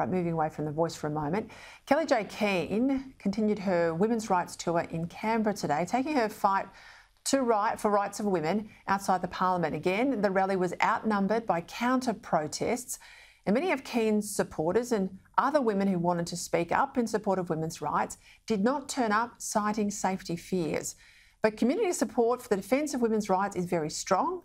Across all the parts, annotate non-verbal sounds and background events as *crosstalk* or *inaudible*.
Right, moving away from the voice for a moment. Kellie-Jay Keen continued her women's rights tour in Canberra today, taking her fight to right for rights of women outside the parliament. Again, the rally was outnumbered by counter protests, and many of Keen's supporters and other women who wanted to speak up in support of women's rights did not turn up, citing safety fears. But community support for the defence of women's rights is very strong.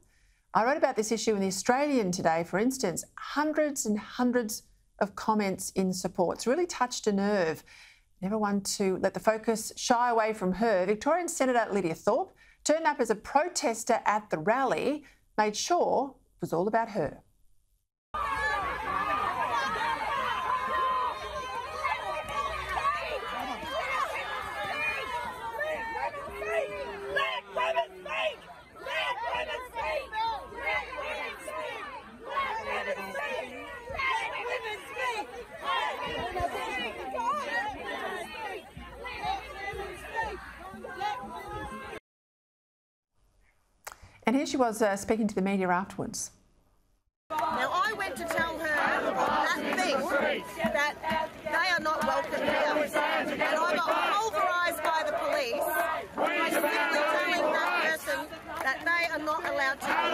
I wrote about this issue in The Australian today, for instance, hundreds and hundreds of comments in support. It's really touched a nerve. Never one to let the focus shy away from her. Victorian Senator Lidia Thorpe turned up as a protester at the rally, made sure it was all about her. And here she was uh, speaking to the media afterwards. Now, I went to tell her that thing that they are not welcome here. And I'm pulverised by the police by simply telling that person that they are not allowed to.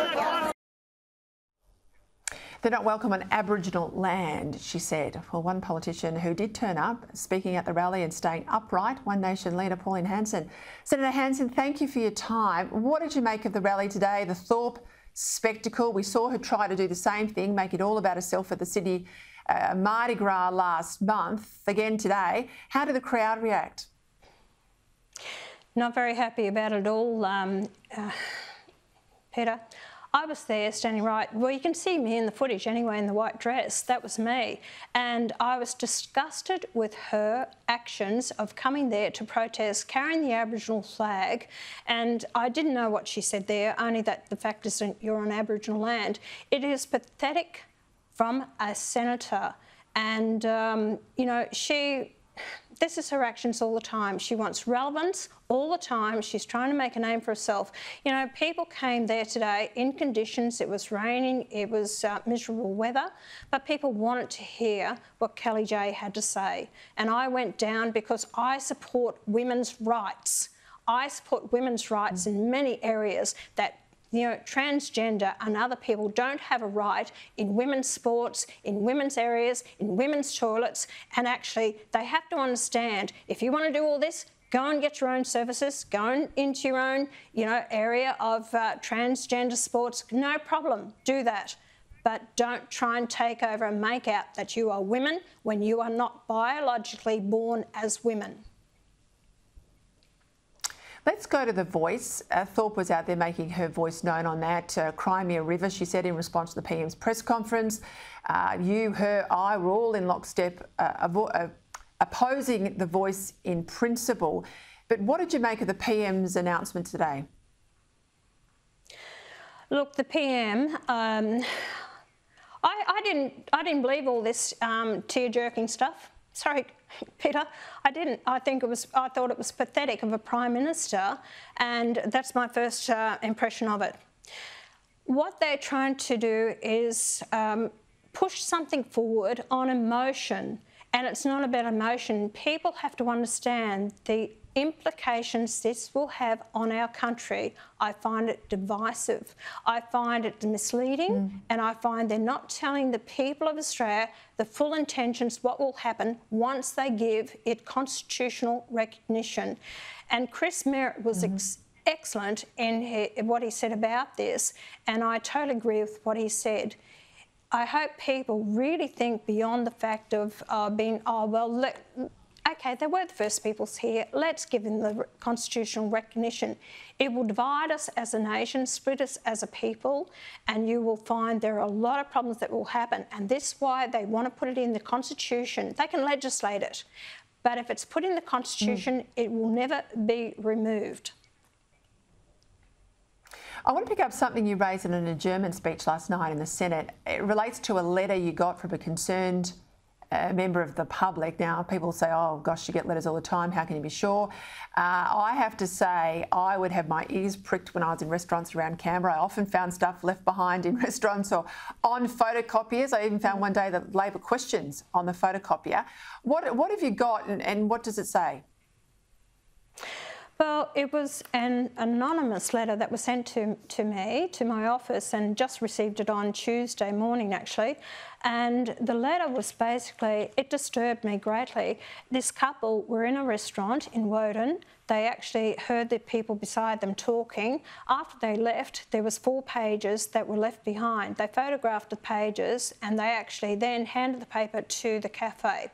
They're not welcome on Aboriginal land, she said. Well, one politician who did turn up, speaking at the rally and staying upright, One Nation leader Pauline Hanson. Senator Hanson, thank you for your time. What did you make of the rally today, the Thorpe spectacle? We saw her try to do the same thing, make it all about herself at the Sydney uh, Mardi Gras last month, again today. How did the crowd react? Not very happy about it all, um, uh, Peta. I was there standing right, well, you can see me in the footage anyway in the white dress, that was me. And I was disgusted with her actions of coming there to protest, carrying the Aboriginal flag. And I didn't know what she said there, only that the fact is that you're on Aboriginal land. It is pathetic from a senator. And, um, you know, she this is her actions all the time. She wants relevance all the time. She's trying to make a name for herself. You know, people came there today in conditions. It was raining, it was uh, miserable weather, but people wanted to hear what Kellie-Jay had to say. And I went down because I support women's rights. I support women's rights in many areas that you know, transgender and other people don't have a right in women's sports, in women's areas, in women's toilets, and actually they have to understand if you want to do all this, go and get your own services, go into your own, you know, area of uh, transgender sports, no problem, do that. But don't try and take over and make out that you are women when you are not biologically born as women. Let's go to the voice. Uh, Thorpe was out there making her voice known on that uh, Crimea River, she said in response to the PM's press conference. Uh, you, her, I were all in lockstep uh, uh, opposing the voice in principle. But what did you make of the PM's announcement today? Look, the PM, um, I, I, didn't, I didn't believe all this um, tear jerking stuff. Sorry, *laughs* Peta, I didn't. I think it was. I thought it was pathetic of a prime minister, and that's my first uh, impression of it. What they're trying to do is um, push something forward on emotion, and it's not about emotion. People have to understand the implications this will have on our country, I find it divisive. I find it misleading, mm. and I find they're not telling the people of Australia the full intentions, what will happen once they give it constitutional recognition. And Chris Merritt was. Mm excellent in what he said about this, and I totally agree with what he said. I hope people really think beyond the fact of uh, being, oh, well, let, okay, they were the first peoples here, let's give them the constitutional recognition. It will divide us as a nation, split us as a people, and you will find there are a lot of problems that will happen. And this is why they want to put it in the constitution. They can legislate it, but if it's put in the constitution, mm. it will never be removed. I want to pick up something you raised in a adjournment speech last night in the Senate. It relates to a letter you got from a concerned a member of the public. Now, people say, oh gosh, you get letters all the time. How can you be sure? Uh, I have to say, I would have my ears pricked when I was in restaurants around Canberra. I often found stuff left behind in *laughs* restaurants or on photocopiers. I even found one day the Labor questions on the photocopier. What, what have you got and, and what does it say? Well, it was an anonymous letter that was sent to, to me, to my office, and just received it on Tuesday morning actually. And the letter was basically, it disturbed me greatly. This couple were in a restaurant in Woden. They actually heard the people beside them talking. After they left, there was four pages that were left behind. They photographed the pages and they actually then handed the paper to the cafe.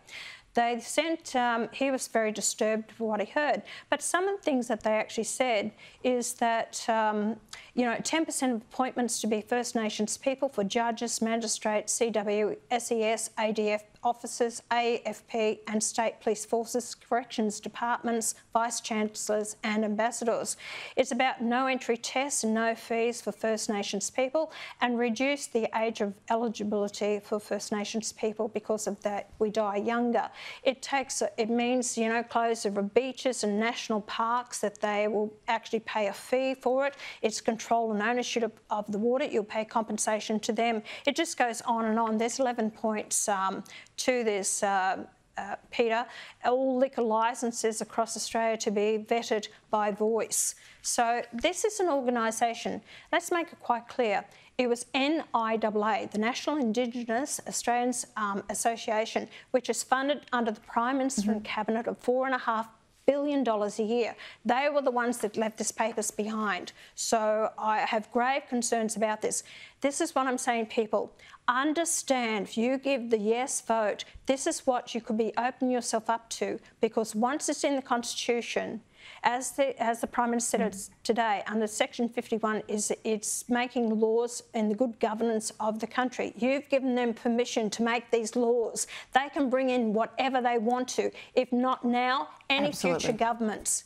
They sent, um, he was very disturbed for what he heard. But some of the things that they actually said is that, um, you know, 10% of appointments to be First Nations people for judges, magistrates, CW, SES, ADF officers, AFP and state police forces, corrections departments, vice chancellors and ambassadors. It's about no entry tests and no fees for First Nations people and reduce the age of eligibility for First Nations people because of that we die younger. It takes, it means, you know, closure of beaches and national parks that they will actually pay a fee for it. It's control and ownership of, of the water. You'll pay compensation to them. It just goes on and on. There's 11 points um, to this, uh, uh, Peta, all liquor licences across Australia to be vetted by voice. So this is an organisation, let's make it quite clear, it was NIAA, the National Indigenous Australians um, Association, which is funded under the Prime Minister mm -hmm. and Cabinet of four and a half billion dollars a year. They were the ones that left this papers behind. So I have grave concerns about this. This is what I'm saying, people. Understand, if you give the yes vote, this is what you could be opening yourself up to because once it's in the Constitution, as the, as the Prime Minister said mm. today, under Section 51, is it's making laws in the good governance of the country. You've given them permission to make these laws. They can bring in whatever they want to. If not now, any Absolutely. future governments.